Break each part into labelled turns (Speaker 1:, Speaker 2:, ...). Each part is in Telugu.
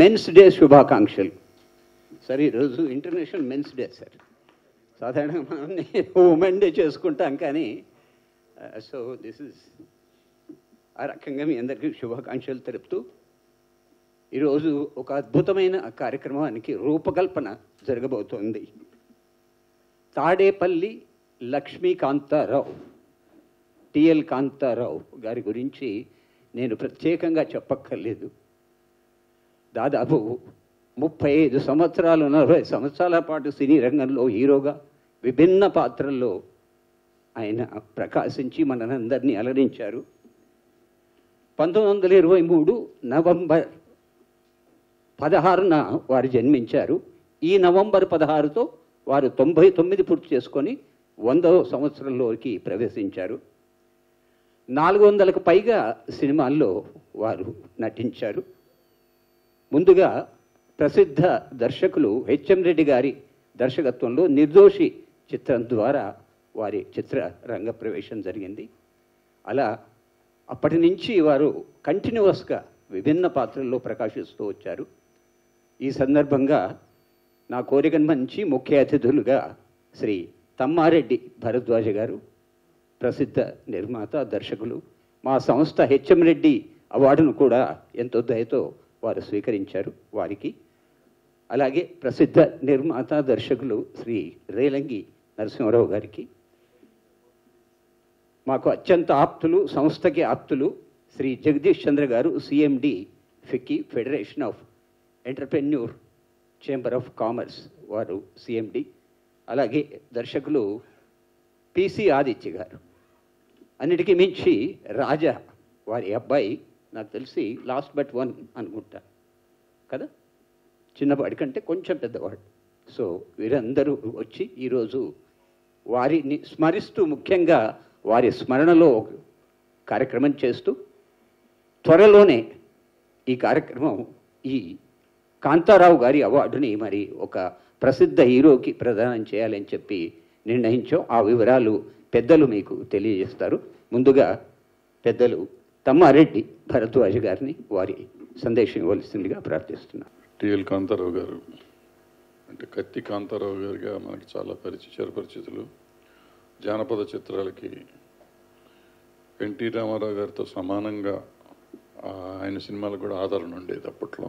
Speaker 1: మెన్స్ డే శుభాకాంక్షలు. సార్ ఈరోజు ఇంటర్నేషనల్ మెన్స్ డే సార్. సాధారణంగా మనం ఉమెన్ డే చేసుకుంటాం కానీ సో దిస్ ఇస్ ఆ రకంగా మీ అందరికీ శుభాకాంక్షలు తెలుపుతూ ఈరోజు ఒక అద్భుతమైన కార్యక్రమానికి రూపకల్పన జరగబోతోంది. తాడేపల్లి లక్ష్మీకాంతారావు టిఎల్ కాంతారావు గారి గురించి నేను ప్రత్యేకంగా చెప్పక్కర్లేదు. దాదాపు ముప్పై ఐదు సంవత్సరాలు నలభై సంవత్సరాల పాటు సినీ రంగంలో హీరోగా విభిన్న పాత్రల్లో ఆయన ప్రకాశించి మనందరినీ అలరించారు. పంతొమ్మిది వందల ఇరవై మూడు నవంబర్ పదహారున వారు జన్మించారు. ఈ నవంబర్ పదహారుతో వారు తొంభై తొమ్మిది పూర్తి చేసుకొని వందవ సంవత్సరంలోకి ప్రవేశించారు. నాలుగు వందలకు పైగా సినిమాల్లో వారు నటించారు. ముందుగా ప్రసిద్ధ దర్శకులు హెచ్ఎం రెడ్డి గారి దర్శకత్వంలో నిర్దోషి చిత్రం ద్వారా వారి చిత్ర రంగ ప్రవేశం జరిగింది. అలా అప్పటి నుంచి వారు కంటిన్యూస్గా విభిన్న పాత్రల్లో ప్రకాశిస్తూ వచ్చారు. ఈ సందర్భంగా నా కోరికను మంచి ముఖ్య అతిథులుగా శ్రీ తమ్మారెడ్డి భరద్వాజ గారు ప్రసిద్ధ నిర్మాత దర్శకులు మా సంస్థ హెచ్ఎం రెడ్డి అవార్డును కూడా ఎంతో దయతో వారు స్వీకరించారు వారికి. అలాగే ప్రసిద్ధ నిర్మాత దర్శకులు శ్రీ రేలంగి నరసింహారావు గారికి. మాకు అత్యంత ఆప్తులు సంస్థకి ఆప్తులు శ్రీ జగదీష్ చంద్ర గారు C M D FICCI federation of entrepreneur chamber of commerce వారు సిఎండి అలాగే దర్శకులు పిసి ఆదిత్య గారు. అన్నిటికీ మించి రాజా వారి అబ్బాయి నాకు తెలిసి లాస్ట్ బట్ వన్ అనుకుంటా. కదా? చిన్నవాడి కంటే కొంచెం పెద్దవాడు. సో వీరందరూ వచ్చి ఈరోజు వారిని స్మరిస్తూ ముఖ్యంగా వారి స్మరణలో కార్యక్రమం చేస్తూ త్వరలోనే ఈ కార్యక్రమం ఈ కాంతారావు గారి అవార్డుని మరి ఒక ప్రసిద్ధ హీరోకి ప్రదానం చేయాలని చెప్పి నిర్ణయించాం. ఆ వివరాలు పెద్దలు మీకు తెలియజేస్తారు. ముందుగా పెద్దలు తమ్మారెడ్డి భరద్వాజ గారిని వారి సందేశం ఇవ్వవలసిందిగా ప్రార్థిస్తున్నాను.
Speaker 2: టిఎల్ కాంతారావు గారు అంటే కత్తి కాంతారావు గారిగా మనకి చాలా పరిచయ చిరపరిచితులు. జానపద చిత్రాలకి ఎన్టీ రామారావు గారితో సమానంగా ఆయన సినిమాలకు కూడా ఆదరణ ఉండేది అప్పట్లో.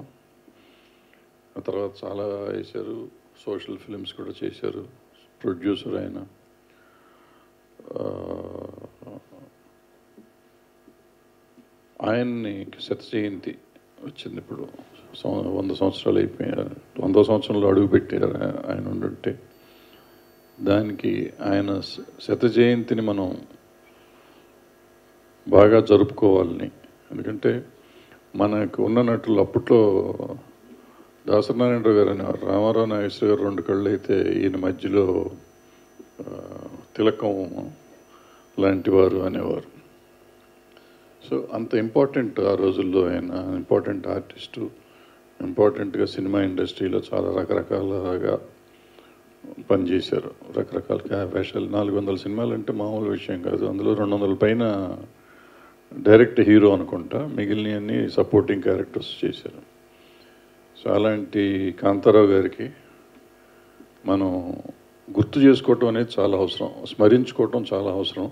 Speaker 2: ఆ తర్వాత చాలా వేశారు సోషల్ ఫిలిమ్స్ కూడా చేశారు ప్రొడ్యూసర్ ఆయన. ఆయన్ని శత జయంతి వచ్చింది ఇప్పుడు. వంద సంవత్సరాలు అయిపోయారు వంద సంవత్సరంలో అడుగు పెట్టారు ఆయన ఉండుంటే. దానికి ఆయన శత జయంతిని మనం బాగా జరుపుకోవాలని. ఎందుకంటే మనకు ఉన్న నటులు అప్పట్లో దాసనారాయణరావు గారు అనేవారు రామారావు నాగేశ్వర గారు రెండు కళ్ళు అయితే ఈయన మధ్యలో తిలకం లాంటి వారు అనేవారు. సో అంత ఇంపార్టెంట్ ఆ రోజుల్లో ఆయన ఇంపార్టెంట్ ఆర్టిస్టు ఇంపార్టెంట్గా సినిమా ఇండస్ట్రీలో చాలా రకరకాలుగా పనిచేశారు. రకరకాల క్యా- వేషాలు. నాలుగు వందల సినిమాలు అంటే మామూలు విషయం కాదు. అందులో రెండు వందల పైన డైరెక్ట్ హీరో అనుకుంటా. మిగిలినవన్నీ సపోర్టింగ్ క్యారెక్టర్స్ చేశారు. సో అలాంటి కాంతారావు గారికి మనం గుర్తు చేసుకోవటం అనేది చాలా అవసరం. స్మరించుకోవటం చాలా అవసరం.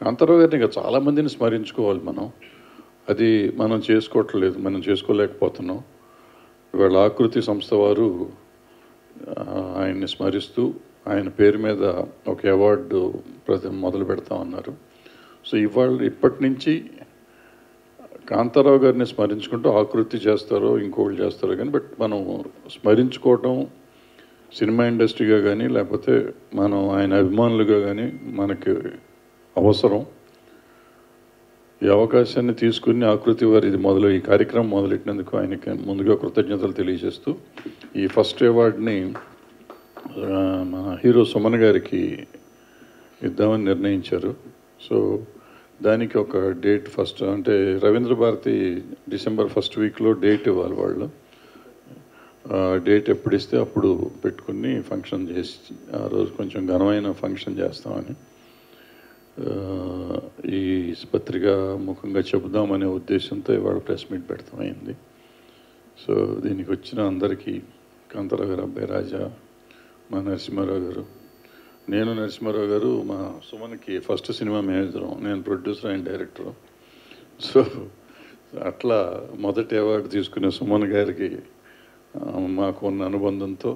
Speaker 2: కాంతారావు గారిని ఇంకా చాలామందిని స్మరించుకోవాలి మనం. అది మనం చేసుకోవట్లేదు మనం చేసుకోలేకపోతున్నాం. ఇవాళ ఆకృతి సంస్థ వారు ఆయన్ని స్మరిస్తూ ఆయన పేరు మీద ఒక అవార్డు ప్రతి మొదలు పెడతామన్నారు సో ఇవాళ ఇప్పటి నుంచి కాంతారావు గారిని స్మరించుకుంటూ ఆకృతి చేస్తారో ఇంకోటి చేస్తారో కానీ బట్ మనం స్మరించుకోవటం సినిమా ఇండస్ట్రీగా కానీ లేకపోతే మనం ఆయన అభిమానులుగా కానీ మనకి అవసరం. ఈ అవకాశాన్ని తీసుకుని ఆకృతి వారి ఇది మొదలు ఈ కార్యక్రమం మొదలెట్టినందుకు ఆయనకి ముందుగా కృతజ్ఞతలు తెలియజేస్తూ ఈ ఫస్ట్ అవార్డుని మన హీరో సుమన్ గారికి ఇద్దామని నిర్ణయించారు. సో దానికి ఒక డేట్ ఫస్ట్ అంటే రవీంద్ర భారతి డిసెంబర్ ఫస్ట్ వీక్లో డేట్ ఇవ్వాలి వాళ్ళు. డేట్ ఎప్పుడు ఇస్తే అప్పుడు పెట్టుకుని ఫంక్షన్ చేసి ఆ రోజు కొంచెం ఘనమైన ఫంక్షన్ చేస్తామని. ఈ పత్రిక ముఖంగా చెబుదామనే ఉద్దేశంతో ఇవాళ ప్రెస్ మీట్ పెడతామైంది. సో దీనికి వచ్చిన అందరికీ కాంతారావు గారు అబ్బాయి రాజా మా నరసింహారావు గారు నేను నరసింహారావు గారు మా సుమన్కి ఫస్ట్ సినిమా మేనేజర్ నేను ప్రొడ్యూసర్ అండ్ డైరెక్టర్. సో అట్లా మొదటి అవార్డు తీసుకునే సుమన్ గారికి మాకు ఉన్న అనుబంధంతో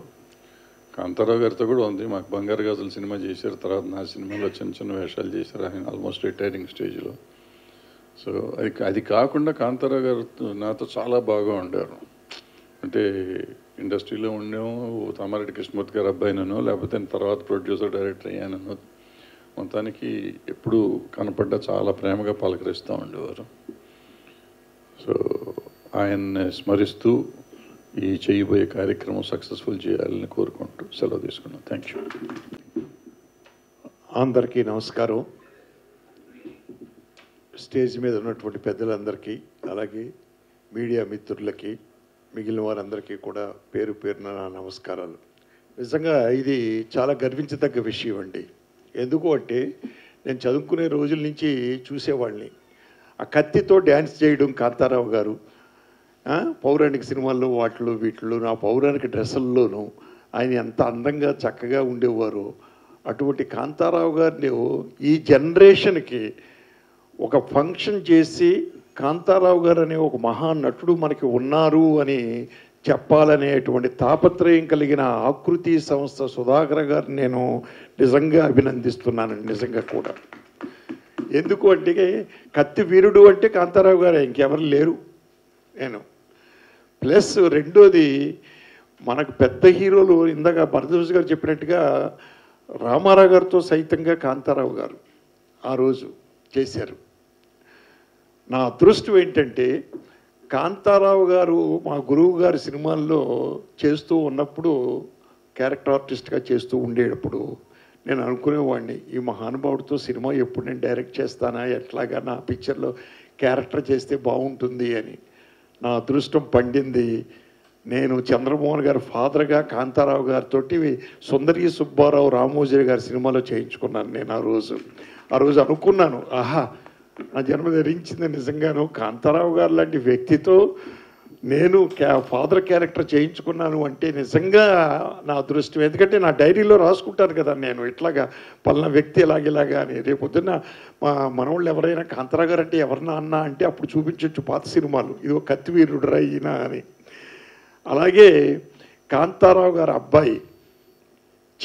Speaker 2: కాంతారావు గారితో కూడా ఉంది. మాకు బంగారు గాజుల సినిమా చేశారు. తర్వాత నా సినిమాలో చిన్న చిన్న వేషాలు చేశారు. ఆయన ఆల్మోస్ట్ రిటైరింగ్ స్టేజ్లో సో అది అది కాకుండా కాంతారావు గారు నాతో చాలా బాగా ఉండారు. అంటే ఇండస్ట్రీలో ఉండేమో తమ్మారెడ్డి కృష్ణమూర్తి గారు అబ్బాయినో లేకపోతే నేను తర్వాత ప్రొడ్యూసర్ డైరెక్టర్ అయ్యానో మొత్తానికి ఎప్పుడు కనపడ్డా చాలా ప్రేమగా పలకరిస్తూ ఉండేవారు. సో ఆయన్ని స్మరిస్తూ ఈ చేయబోయే కార్యక్రమం సక్సెస్ఫుల్ చేయాలని కోరుకుంటూ సెలవు తీసుకున్నాం. థ్యాంక్ యూ
Speaker 3: అందరికీ నమస్కారం. స్టేజ్ మీద ఉన్నటువంటి పెద్దలందరికీ అలాగే మీడియా మిత్రులకి మిగిలిన వారందరికీ కూడా పేరు పేరున నా నమస్కారాలు. నిజంగా ఇది చాలా గర్వించదగ్గ విషయం అండి. ఎందుకు అంటే నేను చదువుకునే రోజుల నుంచి చూసేవాళ్ళని ఆ కత్తితో డ్యాన్స్ చేయడం కాంతారావు గారు పౌరాణిక సినిమాల్లో వాటిలో వీటిలో నా పౌరాణిక డ్రెస్సుల్లోనూ ఆయన ఎంత అందంగా చక్కగా ఉండేవారు అటువంటి కాంతారావు గారిని ఈ జనరేషన్కి ఒక ఫంక్షన్ చేసి కాంతారావు గారు అనే ఒక మహానటుడు మనకి ఉన్నారు అని చెప్పాలనేటువంటి తాపత్రయం కలిగిన ఆకృతి సంస్థ సుధాకర్ గారిని నేను నిజంగా అభినందిస్తున్నాను నిజంగా కూడా. ఎందుకు అంటే కత్తి వీరుడు అంటే కాంతారావు గారు ఇంకెవరు లేరు. నేను ప్లస్ రెండోది మనకు పెద్ద హీరోలు ఇందాక భరద్వాజ్ గారు చెప్పినట్టుగా రామారావు గారితో సైతంగా కాంతారావు గారు ఆ రోజు చేశారు. నా అదృష్టం ఏంటంటే కాంతారావు గారు మా గురువు గారి సినిమాల్లో చేస్తూ ఉన్నప్పుడు క్యారెక్టర్ ఆర్టిస్ట్గా చేస్తూ ఉండేటప్పుడు నేను అనుకునేవాడిని ఈ మహానుభావుడితో సినిమా ఎప్పుడు నేను డైరెక్ట్ చేస్తానా ఎట్లాగా నా పిక్చర్లో క్యారెక్టర్ చేస్తే బాగుంటుంది అని. నా అదృష్టం పండింది. నేను చంద్రమోహన్ గారి ఫాదర్గా కాంతారావు గారితో సుందరి సుబ్బారావు రామోజీ గారి సినిమాలో చేయించుకున్నాను నేను ఆ రోజు. ఆ రోజు అనుకున్నాను ఆహా నా జన్మ ధరించింది నిజంగాను. కాంతారావు గారు లాంటి వ్యక్తితో నేను క్యా ఫాదర్ క్యారెక్టర్ చేయించుకున్నాను అంటే నిజంగా నా అదృష్టం. ఎందుకంటే నా డైరీలో రాసుకుంటాను కదా నేను ఇట్లాగా పలానా వ్యక్తి ఇలాగిలాగా అని. రేపు పొద్దున్న మా మనవాళ్ళు ఎవరైనా కాంతారావు గారు అంటే ఎవరన్నా అన్నా అంటే అప్పుడు చూపించవచ్చు పాత సినిమాలు. ఇదో కత్తివీరుడు ఈయన అని. అలాగే కాంతారావు గారు అబ్బాయి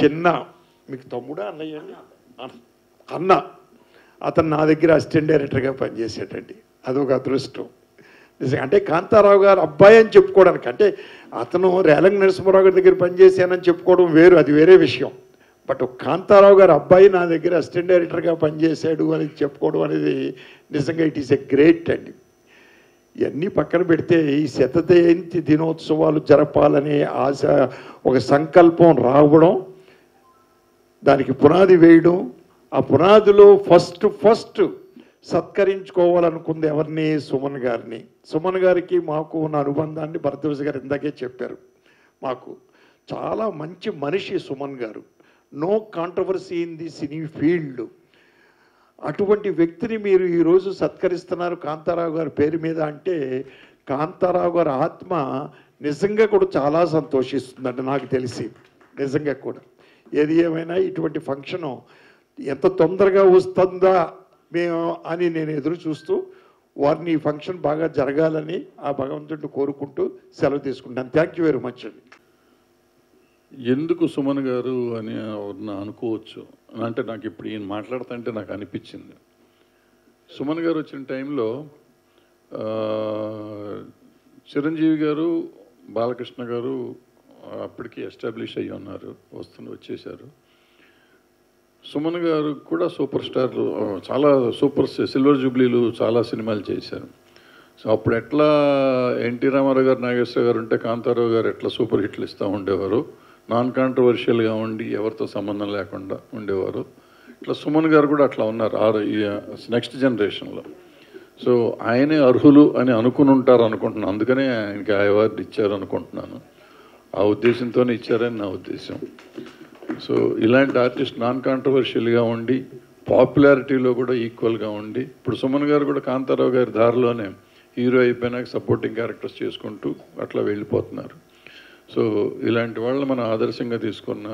Speaker 3: చిన్న మీకు తమ్ముడా అన్నయ్య అన్న- అన్న. అతను నా దగ్గర అసిస్టెంట్ డైరెక్టర్గా పనిచేసేటండి. అదొక అదృష్టం. అంటే కాంతారావు గారు అబ్బాయి అని చెప్పుకోవడానికి అంటే అతను రేలంగ్ నరసింహారావు గారి దగ్గర పనిచేశానని చెప్పుకోవడం వేరు అది వేరే విషయం. బట్ కాంతారావు గారు అబ్బాయి నా దగ్గర అసిస్టెంట్ డైరెక్టర్గా పనిచేశాడు అని చెప్పుకోవడం అనేది నిజంగా ఇట్ ఈస్ ఎ గ్రేట్ అండి ఇవన్నీ పక్కన పెడితే ఈ శత జయంతి దినోత్సవాలు జరపాలనే ఆశ ఒక సంకల్పం రావడం దానికి పునాది వేయడం ఆ పునాదిలో ఫస్ట్ ఫస్ట్ సత్కరించుకోవాలనుకుంది ఎవరిని? సుమన్ గారిని. సుమన్ గారికి మాకు ఉన్న అనుబంధాన్ని భరద్వాజ్ గారు ఇందాకే చెప్పారు. మాకు చాలా మంచి మనిషి సుమన్ గారు. No controversy in the cine field. అటువంటి వ్యక్తిని మీరు ఈరోజు సత్కరిస్తున్నారు కాంతారావు గారి పేరు మీద అంటే కాంతారావు గారి ఆత్మ నిజంగా కూడా చాలా సంతోషిస్తుందండి నాకు తెలిసి. నిజంగా కూడా. ఏది ఏమైనా ఇటువంటి ఫంక్షను ఎంత తొందరగా వస్తుందా మేము అని నేను ఎదురు చూస్తూ వారిని ఈ ఫంక్షన్ బాగా జరగాలని ఆ భగవంతుడిని కోరుకుంటూ సెలవు తీసుకుంటాను. థ్యాంక్ యూ వెరీ మచ్ అండి.
Speaker 2: ఎందుకు సుమన్ గారు అని అనుకోవచ్చు అంటే నాకు ఇప్పుడు ఈయన మాట్లాడుతుంటే నాకు అనిపించింది. సుమన్ గారు వచ్చిన టైంలో చిరంజీవి గారు బాలకృష్ణ గారు అప్పటికి ఎస్టాబ్లిష్ అయ్యి ఉన్నారు వస్తున్న వచ్చేసారు సుమన్ గారు కూడా సూపర్ స్టార్లు చాలా సూపర్ సిల్వర్ జూబ్లీలు చాలా సినిమాలు చేశారు. సో అప్పుడు ఎట్లా ఎన్టీ రామారావు గారు నాగేశ్వర గారు ఉంటే కాంతారావు గారు ఎట్లా సూపర్ హిట్లు ఇస్తూ ఉండేవారు? నాన్ కాంట్రవర్షియల్గా ఉండి ఎవరితో సంబంధం లేకుండా ఉండేవారు? ఇట్లా సుమన్ గారు కూడా అట్లా ఉన్నారు ఆరు నెక్స్ట్ జనరేషన్లో. సో ఆయనే అర్హులు అని అనుకుని ఉంటారు అనుకుంటున్నాను. అందుకనే ఆయనకి ఆ అవార్డు ఇచ్చారు అనుకుంటున్నాను ఆ ఉద్దేశంతోనే ఇచ్చారని నా ఉద్దేశం. సో ఇలాంటి ఆర్టిస్ట్ నాన్ కాంట్రవర్షియల్గా ఉండి పాపులారిటీలో కూడా ఈక్వల్గా ఉండి ఇప్పుడు సుమన్ గారు కూడా కాంతారావు గారి దారిలోనే హీరో అయిపోయినాక సపోర్టింగ్ క్యారెక్టర్స్ చేసుకుంటూ అట్లా వెళ్ళిపోతున్నారు. సో ఇలాంటి వాళ్ళని మనం ఆదర్శంగా తీసుకున్న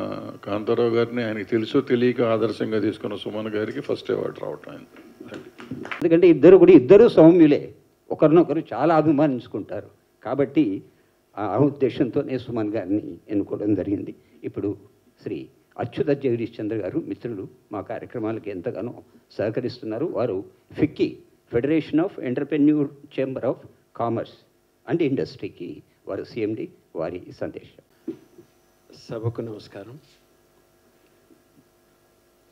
Speaker 2: కాంతారావు గారిని ఆయనకి తెలుసో తెలియక ఆదర్శంగా తీసుకున్న సుమన్ గారికి ఫస్ట్ అవార్డు రావటం ఆయన
Speaker 1: ఎందుకంటే ఇద్దరు కూడా ఇద్దరు సౌమ్యులే. ఒకరినొకరు చాలా అభిమానించుకుంటారు. కాబట్టి ఆ ఉద్దేశంతోనే సుమన్ గారిని ఎన్నుకోవడం జరిగింది. ఇప్పుడు శ్రీ అచ్యుత జగదీష్ చంద్ర గారు మిత్రులు మా కార్యక్రమాలకు ఎంతగానో సహకరిస్తున్నారు. వారు FICCI federation of entrepreneur chamber of commerce and ఇండస్ట్రీకి వారు సిఎండి వారి సందేశం.
Speaker 4: సభకు నమస్కారం.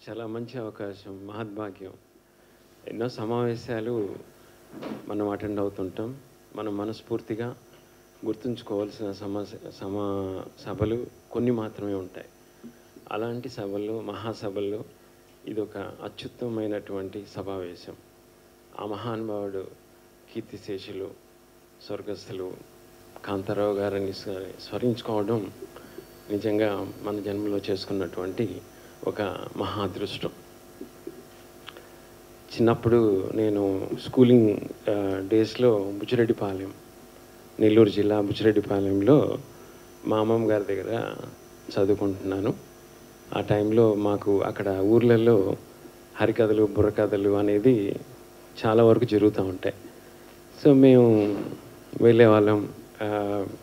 Speaker 4: చాలా మంచి అవకాశం మహద్భాగ్యం. ఎన్నో సమావేశాలు మనం అటెండ్ అవుతుంటాం. మనం మనస్ఫూర్తిగా గుర్తుంచుకోవాల్సిన సమస్య సమా సభలు కొన్ని మాత్రమే ఉంటాయి. అలాంటి సభల్లో మహాసభల్లో ఇది ఒక అత్యుత్తమైనటువంటి సమావేశం. ఆ మహానుభావుడు కీర్తిశేషులు స్వర్గస్థులు కాంతారావు గారిని స్మరించుకోవడం నిజంగా మన జన్మలో చేసుకున్నటువంటి ఒక మహా అదృష్టం చిన్నప్పుడు నేను స్కూలింగ్ డేస్లో బుచ్చిరెడ్డిపాలెం నెల్లూరు జిల్లా బుచ్చిరెడ్డిపాలెంలో మా అమ్మమ్మ గారి దగ్గర చదువుకుంటున్నాను. ఆ టైంలో మాకు అక్కడ ఊర్లలో హరికథలు బుర్రకథలు అనేది చాలా వరకు జరుగుతూ ఉంటాయి. సో మేము వెళ్ళేవాళ్ళం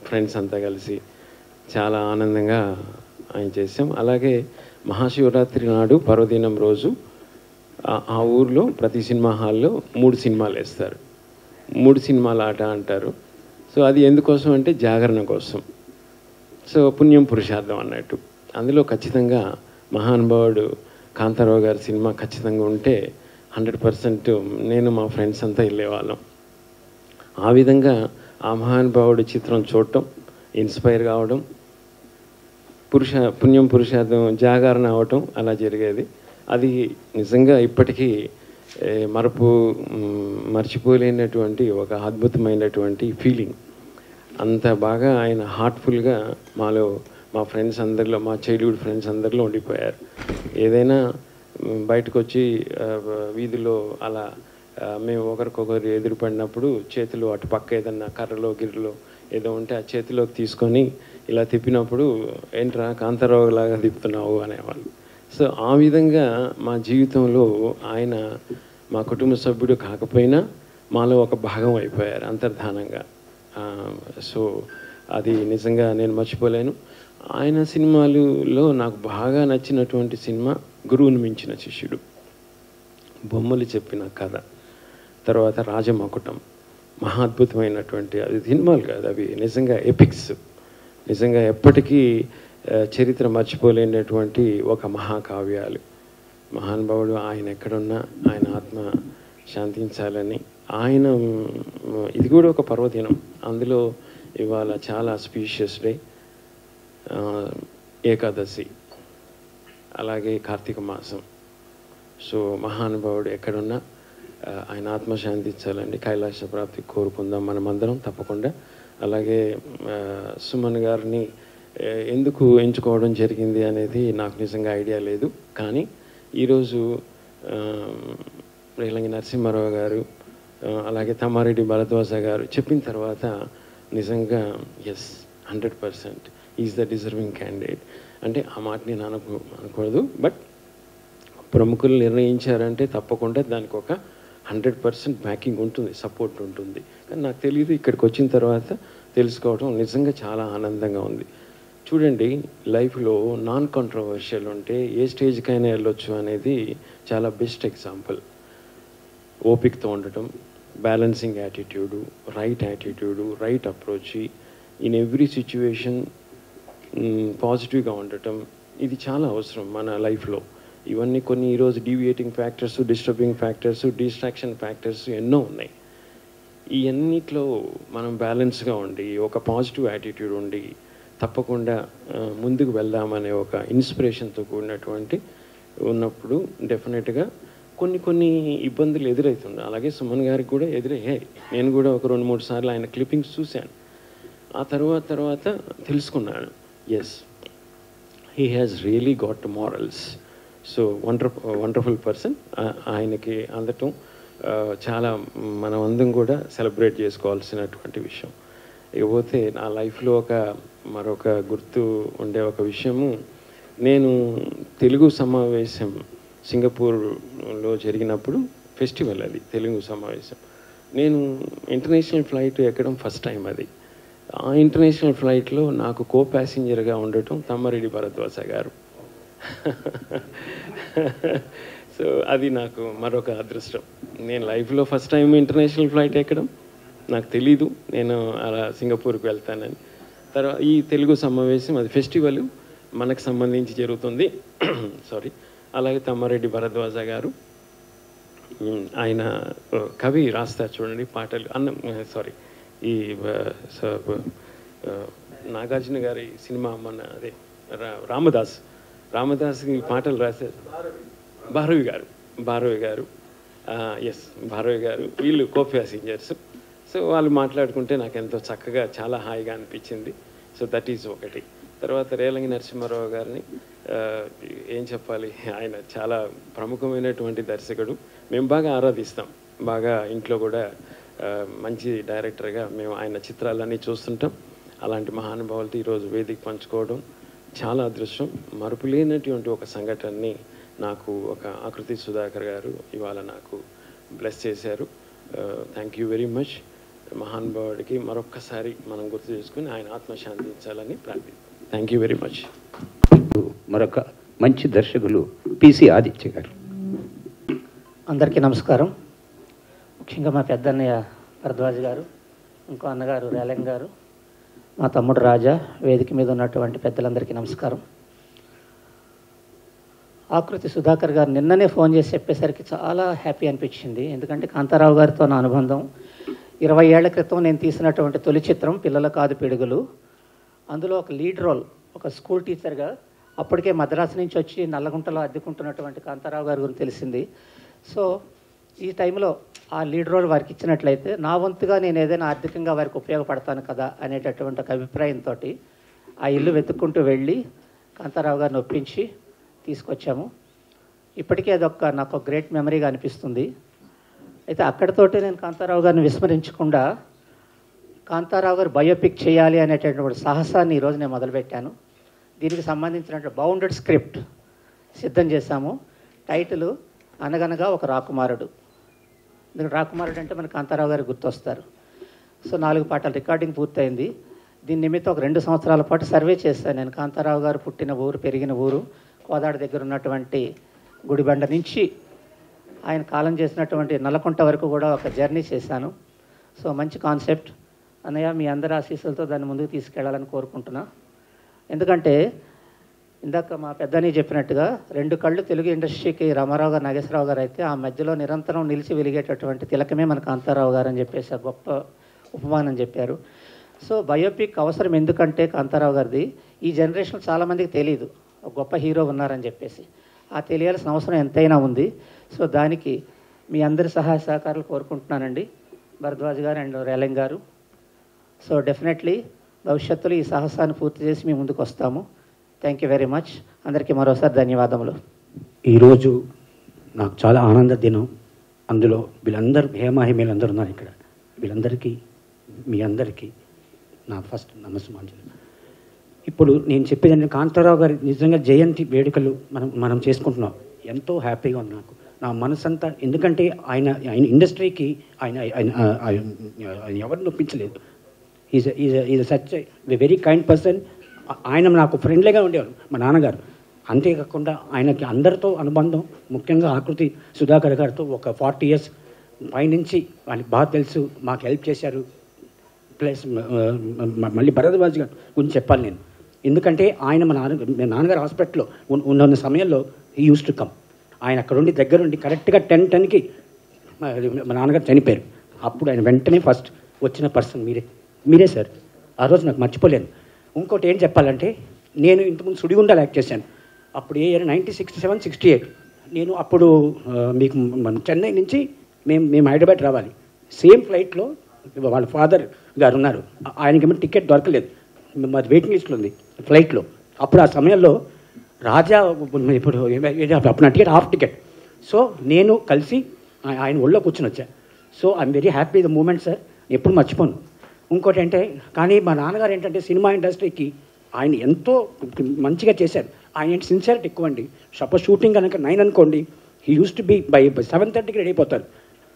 Speaker 4: ఫ్రెండ్స్ అంతా కలిసి చాలా ఆనందంగా ఆయన చేసాం. అలాగే మహాశివరాత్రి నాడు పర్వదినం రోజు ఆ- ఊర్లో ప్రతి సినిమా హాల్లో మూడు సినిమాలు వేస్తారు. మూడు సినిమాల ఆట అంటారు. సో అది ఎందుకోసం అంటే జాగరణ కోసం. సో పుణ్యం పురుషార్థం అన్నట్టు. అందులో ఖచ్చితంగా మహానుభావుడు కాంతారావు గారి సినిమా ఖచ్చితంగా ఉంటే హండ్రెడ్ పర్సెంట్ నేను మా ఫ్రెండ్స్ అంతా వెళ్ళేవాళ్ళం. ఆ విధంగా ఆ మహానుభావుడి చిత్రం చూడటం ఇన్స్పైర్ కావడం పురుష పుణ్యం పురుషార్థం జాగరణ అవటం అలా జరిగేది. అది నిజంగా ఇప్పటికీ మరపు మర్చిపోలేనటువంటి ఒక అద్భుతమైనటువంటి ఫీలింగ్. అంత బాగా ఆయన హార్ట్ఫుల్గా మాలో మా ఫ్రెండ్స్ అందరిలో మా చైల్డ్హుడ్ ఫ్రెండ్స్ అందరిలో ఉండిపోయారు. ఏదైనా బయటకు వచ్చి వీధిలో అలా మేము ఒకరికొకరు ఎదురుపడినప్పుడు చేతులు అటు పక్క ఏదన్నా కర్రలో గిర్రలో ఏదో ఉంటే ఆ చేతిలోకి తీసుకొని ఇలా తిప్పినప్పుడు ఏంట్రా కాంతారావు లాగా తిప్పుతున్నావు? అనేవాళ్ళు. సో ఆ విధంగా మా జీవితంలో ఆయన మా కుటుంబ సభ్యుడు కాకపోయినా మాలో ఒక భాగం అయిపోయారు అంతర్ధానంగా. సో అది నిజంగా నేను మర్చిపోలేను. ఆయన సినిమాలలో నాకు బాగా నచ్చినటువంటి సినిమా గురువుని మించిన శిష్యుడు. బొమ్మలు చెప్పిన కథ తర్వాత రాజమకుటం మహా అద్భుతమైనటువంటి అది సినిమాలు కాదు అవి నిజంగా ఎపిక్స్. నిజంగా ఎప్పటికీ చరిత్ర మర్చిపోలేనటువంటి ఒక మహాకావ్యాలు. మహానుభావుడు ఆయన ఎక్కడున్నా ఆయన ఆత్మ శాంతించాలని ఆయన ఇది కూడా ఒక పర్వదినం. అందులో ఇవాళ చాలా స్పీషియస్ డే. ఏకాదశి అలాగే కార్తీక మాసం. సో మహానుభావుడు ఎక్కడున్నా ఆయన ఆత్మశాంతి ఇచ్చాలండి. కైలాస ప్రాప్తి కోరుకుందాం మనమందరం తప్పకుండా. అలాగే సుమన్ గారిని ఎందుకు ఎంచుకోవడం జరిగింది అనేది నాకు నిజంగా ఐడియా లేదు. కానీ ఈరోజు రేలంగి నరసింహారావు గారు అలాగే తమ్మారెడ్డి భరద్వాజ గారు చెప్పిన తర్వాత నిజంగా yes hundred percent is the deserving candidate. అంటే ఆ మాట నేను అనుకో అనకూడదు. బట్ ప్రముఖులు నిర్ణయించారంటే తప్పకుండా దానికి ఒక హండ్రెడ్ పర్సెంట్ బ్యాకింగ్ ఉంటుంది సపోర్ట్ ఉంటుంది. కానీ నాకు తెలియదు ఇక్కడికి వచ్చిన తర్వాత తెలుసుకోవడం నిజంగా చాలా ఆనందంగా ఉంది. చూడండి లైఫ్లో నాన్ కాంట్రవర్షియల్ ఉంటే ఏ స్టేజ్కైనా వెళ్ళొచ్చు అనేది చాలా బెస్ట్ ఎగ్జాంపుల్ ఓపికతో ఉండటం balancing attitude right attitude right approach in every situation పాజిటివ్గా ఉండటం ఇది చాలా అవసరం మన లైఫ్లో. ఇవన్నీ కొన్ని ఈరోజు deviating factors disturbing factors distraction factors ఎన్నో ఉన్నాయి. ఈ అన్నిట్లో మనం బ్యాలెన్స్గా ఉండి ఒక పాజిటివ్ యాటిట్యూడ్ ఉండి తప్పకుండా ముందుకు వెళ్దామనే ఒక ఇన్స్పిరేషన్తో కూడినటువంటి ఉన్నప్పుడు డెఫినెట్గా కొన్ని కొన్ని ఇబ్బందులు ఎదురవుతుంది అలాగే సుమన్ గారికి కూడా ఎదురయ్యాయి నేను కూడా ఒక రెండు మూడు సార్లు ఆయన క్లిప్పింగ్స్ చూశాను. ఆ తర్వాత తర్వాత తెలుసుకున్నాను. Yes he has really got morals so wonder wonderful person ఆయనకి అందటం చాలా మనం అందరం కూడా సెలబ్రేట్ చేసుకోవాల్సినటువంటి విషయం. ఇకపోతే నా లైఫ్లో ఒక మరొక గుర్తు ఉండే ఒక విషయము. నేను తెలుగు సమావేశం సింగపూర్లో జరిగినప్పుడు ఫెస్టివల్ అది తెలుగు సమావేశం. నేను ఇంటర్నేషనల్ ఫ్లైట్ ఎక్కడం ఫస్ట్ టైం అది. ఇంటర్నేషనల్ ఫ్లైట్లో నాకు కో ప్యాసింజర్గా ఉండటం తమ్మారెడ్డి భరద్వాజ గారు. సో అది నాకు మరొక అదృష్టం. నేను లైఫ్లో ఫస్ట్ టైం ఇంటర్నేషనల్ ఫ్లైట్ ఎక్కడం. నాకు తెలీదు. నేను అలా సింగపూర్కి వెళ్తానని. తర్వాత ఈ తెలుగు సమావేశం అది ఫెస్టివల్ మనకు సంబంధించి జరుగుతుంది. సారీ. అలాగే తమ్మారెడ్డి భరద్వాజ గారు ఆయన కవి రాస్తారు చూడండి పాటలు. అన్న సారీ. ఈ నాగార్జున గారి సినిమా మన అదే రా- రామదాస్. రామదాస్ ఈ పాటలు రాశారు. భారవి గారు. భారవి గారు. ఎస్ భారవి గారు. వీళ్ళు కో ప్యాసింజర్స్ సో వాళ్ళు మాట్లాడుకుంటే నాకు ఎంతో చక్కగా చాలా హాయిగా అనిపించింది. సో దట్ ఈజ్ ఒకటి. తర్వాత రేలంగి నరసింహారావు గారిని ఏం చెప్పాలి? ఆయన చాలా ప్రముఖమైనటువంటి దర్శకుడు. మేము బాగా ఆరాధిస్తాం. బాగా ఇంట్లో కూడా మంచి డైరెక్టర్గా మేము ఆయన చిత్రాలన్నీ చూస్తుంటాం. అలాంటి మహానుభావులతో ఈరోజు వేదిక పంచుకోవడం చాలా అదృష్టం. మరుపులేనటువంటి ఒక సంఘటనని నాకు ఒక ఆకృతి సుధాకర్ గారు ఇవాళ నాకు బ్లెస్ చేశారు. Thank you very much. మహానుభావుడికి మరొక్కసారి మనం గుర్తు చేసుకుని ఆయన ఆత్మ శాంతించాలని ప్రార్థిస్తాం థ్యాంక్ యూ వెరీ మచ్.
Speaker 1: మరొక మంచి దర్శకులు పిసి ఆదిత్య గారు.
Speaker 5: అందరికీ నమస్కారం. ముఖ్యంగా మా పెద్దన్నయ్య భరద్వాజ్ గారు ఇంకో అన్నగారు రేలంగ్ గారు మా తమ్ముడు రాజా వేదిక మీద ఉన్నటువంటి పెద్దలందరికీ నమస్కారం. ఆకృతి సుధాకర్ గారు నిన్ననే ఫోన్ చేసి చెప్పేసరికి చాలా హ్యాపీ అనిపించింది. ఎందుకంటే కాంతారావు గారితో నా అనుబంధం. ఇరవై ఏళ్ళ క్రితం నేను తీసినటువంటి తొలి చిత్రం పిల్లల కాదు పిడుగులు. అందులో ఒక లీడ్ రోల్ ఒక స్కూల్ టీచర్గా అప్పటికే మద్రాసు నుంచి వచ్చి నల్లగుంటలో అద్దెకుంటున్నటువంటి కాంతారావు గారి గురించి తెలిసింది. సో ఈ టైంలో ఆ లీడ్ రోల్ వారికి ఇచ్చినట్లయితే నా వంతుగా నేను ఏదైనా ఆర్థికంగా వారికి ఉపయోగపడతాను కదా అనేటటువంటి ఒక అభిప్రాయంతో ఆ ఇల్లు వెతుక్కుంటూ వెళ్ళి కాంతారావు గారిని ఒప్పించి తీసుకొచ్చాము. ఇప్పటికే అదొక నాకు గ్రేట్ మెమరీగా అనిపిస్తుంది. అయితే అక్కడితోటే నేను కాంతారావు గారిని విస్మరించకుండా కాంతారావు గారు బయోపిక్ చేయాలి అనేటటువంటి సాహసాన్ని ఈరోజు నేను మొదలుపెట్టాను. దీనికి సంబంధించినటువంటి బౌండెడ్ స్క్రిప్ట్ సిద్ధం చేశాము. టైటిల్ అనగనగా ఒక రాకుమారుడు. ఎందుకంటే రాకుమారుడు అంటే మన కాంతారావు గారు గుర్తొస్తారు. సో నాలుగు పాటలు రికార్డింగ్ పూర్తయింది. దీని నిమిత్తం ఒక రెండు సంవత్సరాల పాటు సర్వే చేశాను నేను. కాంతారావు గారు పుట్టిన ఊరు పెరిగిన ఊరు కోదాడ దగ్గర ఉన్నటువంటి గుడిబండ నుంచి ఆయన కాలం చేసినటువంటి నల్లకుంట వరకు కూడా ఒక జర్నీ చేశాను. సో మంచి కాన్సెప్ట్. అన్నయ్య మీ అందరి ఆశీస్సులతో దాన్ని ముందుకు తీసుకెళ్ళాలని కోరుకుంటున్నా. ఎందుకంటే ఇందాక మా పెద్దని చెప్పినట్టుగా రెండు కళ్ళు తెలుగు ఇండస్ట్రీకి రామారావు గారు నాగేశ్వరరావు గారు అయితే ఆ మధ్యలో నిరంతరం నిలిచి వెలిగేటటువంటి తిలకమే మన కాంతారావు గారు అని చెప్పేసి ఆ గొప్ప ఉపమానం చెప్పారు. సో బయోపిక్ అవసరం ఎందుకంటే కాంతారావు గారిది ఈ జనరేషన్ చాలామందికి తెలియదు ఒక గొప్ప హీరో ఉన్నారని చెప్పేసి. ఆ తెలియాల్సిన అవసరం ఎంతైనా ఉంది. సో దానికి మీ అందరి సహాయ సహకారాలు కోరుకుంటున్నానండి. భరద్వాజ్ గారు అండ్ రేలంగ్ గారు. సో డెఫినెట్లీ భవిష్యత్తులో ఈ సాహసాన్ని పూర్తి చేసి మేము ముందుకు వస్తాము. థ్యాంక్ యూ వెరీ మచ్ అందరికీ మరోసారి ధన్యవాదములు.
Speaker 6: ఈరోజు నాకు చాలా ఆనంద దినం. అందులో వీళ్ళందరూ హేమాహిమీలందరూ ఉన్నారు ఇక్కడ. వీళ్ళందరికీ మీ అందరికీ నా ఫస్ట్ నమస్మాంజలి ఇప్పుడు నేను చెప్పేది కాంతారావు గారి నిజంగా జయంతి వేడుకలు మనం మనం చేసుకుంటున్నాం. ఎంతో హ్యాపీగా ఉంది నాకు. నా మనసంతా ఎందుకంటే ఆయన ఆయన ఇండస్ట్రీకి ఆయన ఆయన ఎవరిని నొప్పించలేదు is is is such very kind person ఆయన నాకు ఫ్రెండ్లీగా ఉండేవారు మా నాన్నగారు. అంతేకాకుండా ఆయనకి అందరితో అనుబంధం ముఖ్యంగా ఆకృతి సుధాకర్ గారితో ఒక ఫార్టీ ఇయర్స్ పైనుంచి వాళ్ళకి బాగా తెలుసు మాకు హెల్ప్ చేశారు. ప్లస్ మళ్ళీ భరద్వాజ్ గారు గురించి చెప్పాలి నేను. ఎందుకంటే ఆయన మా నాన్న మా నాన్నగారు హాస్పిటల్లో ఉన్న సమయంలో ఈ యూస్ టు కమ్ ఆయన అక్కడుండి దగ్గరుండి కరెక్ట్గా టెన్ టెన్కి మా నాన్నగారు చనిపోయారు. అప్పుడు ఆయన వెంటనే ఫస్ట్ వచ్చిన పర్సన్ మీరే. మీరే సార్. ఆ రోజు నాకు మర్చిపోలేను. ఇంకోటి ఏం చెప్పాలంటే నేను ఇంతకుముందు సుడిగుండాలు యాక్ట్ చేశాను. అప్పుడు ఏ year? Ninety sixty seven sixty eight. నేను అప్పుడు మీకు చెన్నై నుంచి మేము మేము హైదరాబాద్ రావాలి. సేమ్ ఫ్లైట్లో వాళ్ళ ఫాదర్ గారు ఉన్నారు. ఆయనకి ఆయనకేమో టికెట్ దొరకలేదు. మాది వెయిటింగ్ లిస్ట్లో ఉంది ఫ్లైట్లో. అప్పుడు ఆ సమయంలో రాజా ఇప్పుడు అప్పుడు నా టికెట్ హాఫ్ టికెట్. సో నేను కలిసి ఆయన ఒళ్ళో కూర్చొని వచ్చా. So I'm very happy the moment sir. ఎప్పుడు మర్చిపోను. ఇంకోటి అంటే కానీ మా నాన్నగారు ఏంటంటే సినిమా ఇండస్ట్రీకి ఆయన ఎంతో మంచిగా చేశారు. ఆయన ఏంటి ఎక్కువ అండి సపోజ్ షూటింగ్ కనుక నైన్ అనుకోండి he uses to be by seven థర్టీకి రెడీ అయిపోతారు.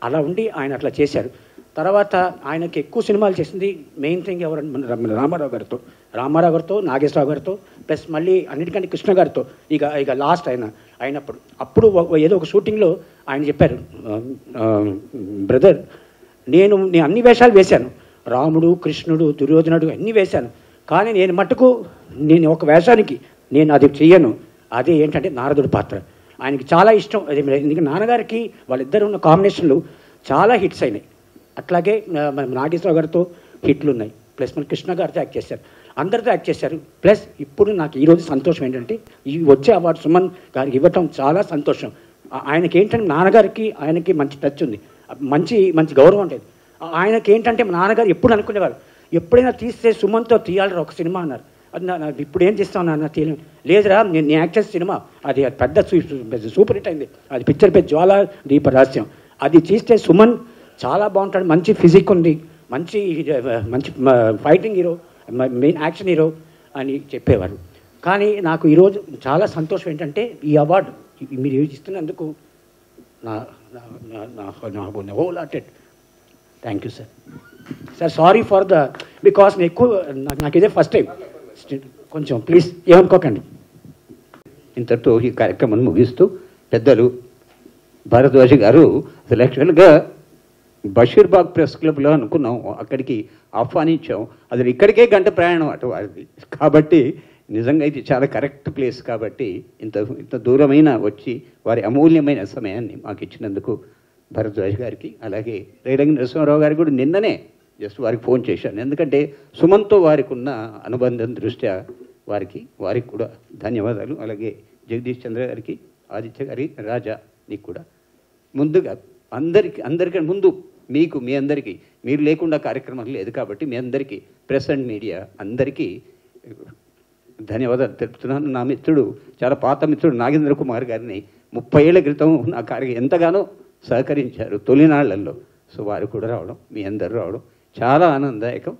Speaker 6: అలా ఉండి ఆయన అట్లా చేశారు. తర్వాత ఆయనకి ఎక్కువ సినిమాలు చేసింది మెయిన్ థింగ్ ఎవరంటే రామారావు గారితో రామారావు గారితో నాగేశ్వరరావు గారితో ప్లస్ మళ్ళీ అన్నిటికంటే కృష్ణ గారితో ఇక ఇక లాస్ట్ ఆయన అయినప్పుడు. అప్పుడు ఏదో ఒక షూటింగ్లో ఆయన చెప్పారు బ్రదర్ నేను నేను అన్ని వేషాలు వేశాను. రాముడు కృష్ణుడు దుర్యోధనుడు అన్నీ వేశాను. కానీ నేను మట్టుకు నేను ఒక వేషానికి నేను అది చెయ్యను. అదే ఏంటంటే నారదుడి పాత్ర. ఆయనకి చాలా ఇష్టం. అది ఎందుకంటే నాన్నగారికి వాళ్ళిద్దరు ఉన్న కాంబినేషన్లు చాలా హిట్స్ అయినాయి. అట్లాగే మన నాగేశ్వరరావు గారితో హిట్లు ఉన్నాయి ప్లస్ మన కృష్ణ గారితో యాక్ట్ చేశారు. అందరితో యాక్ట్ చేశారు. ప్లస్ ఇప్పుడు నాకు ఈరోజు సంతోషం ఏంటంటే ఈ వచ్చే అవార్డు సుమన్ గారికి ఇవ్వటం చాలా సంతోషం. ఆయనకి ఏంటంటే నాన్నగారికి ఆయనకి మంచి టచ్ ఉంది. మంచి మంచి గౌరవం ఉంటుంది ఆయనకి ఏంటంటే మా నాన్నగారు ఎప్పుడు అనుకునేవారు ఎప్పుడైనా తీస్తే సుమన్తో తీయాలరా ఒక సినిమా అన్నారు అది నా- ఇప్పుడు ఏం చేస్తాను నాన్న తీయలేను లేదురా నేను యాక్టర్ సినిమా అది పెద్ద సూపర్ హిట్ అయింది అది పిక్చర్ పేరు జ్వాల దీప రహస్యం అది తీస్తే సుమన్ చాలా బాగుంటాడు మంచి ఫిజిక్ ఉంది మంచి మంచి fighting hero main action hero అని చెప్పేవారు కానీ నాకు ఈరోజు చాలా సంతోషం ఏంటంటే ఈ అవార్డు మీరు ఇస్తున్నందుకు నా- నా నా whole hearted thank you sir sir sorry for the because నేను ఎక్కువ నాకు ఇదే ఫస్ట్ టైం కొంచెం ప్లీజ్ ఏమనుకోకండి.
Speaker 1: ఇంతటితో ఈ కార్యక్రమాన్ని ముగిస్తూ పెద్దలు భారద్వాజ గారు అసలు యాక్చువల్గా బషీర్బాగ్ ప్రెస్ క్లబ్లో అనుకున్నాం అక్కడికి ఆహ్వానించాం. అది ఇక్కడికే గంట ప్రయాణం అటు వారిది కాబట్టి నిజంగా ఇది చాలా కరెక్ట్ ప్లేస్ కాబట్టి ఇంత ఇంత దూరమైన వచ్చి వారి అమూల్యమైన సమయాన్ని మాకు ఇచ్చినందుకు భరద్వాజ్ గారికి అలాగే రేలంగి నరసింహారావు గారికి కూడా నిన్ననే జస్ట్ వారికి ఫోన్ చేశాను. ఎందుకంటే సుమన్తో వారికి ఉన్న అనుబంధం దృష్ట్యా వారికి వారికి కూడా ధన్యవాదాలు. అలాగే జగదీష్ చంద్ర గారికి ఆదిత్య గారి రాజా నీకు కూడా. ముందుగా అందరికి అందరికంటే ముందు మీకు మీ అందరికీ మీరు లేకుండా కార్యక్రమం లేదు కాబట్టి మీ అందరికీ ప్రెస్ అండ్ మీడియా అందరికీ ధన్యవాదాలు తెలుపుతున్నాను. నా మిత్రుడు చాలా పాత మిత్రుడు నాగేంద్ర కుమార్ గారిని ముప్పై ఏళ్ళ క్రితం నా కార్య ఎంతగానో సహకరించారు తొలినాళ్ళలో. సో వారు కూడా రావడం మీ అందరూ రావడం చాలా ఆనందదాయకం.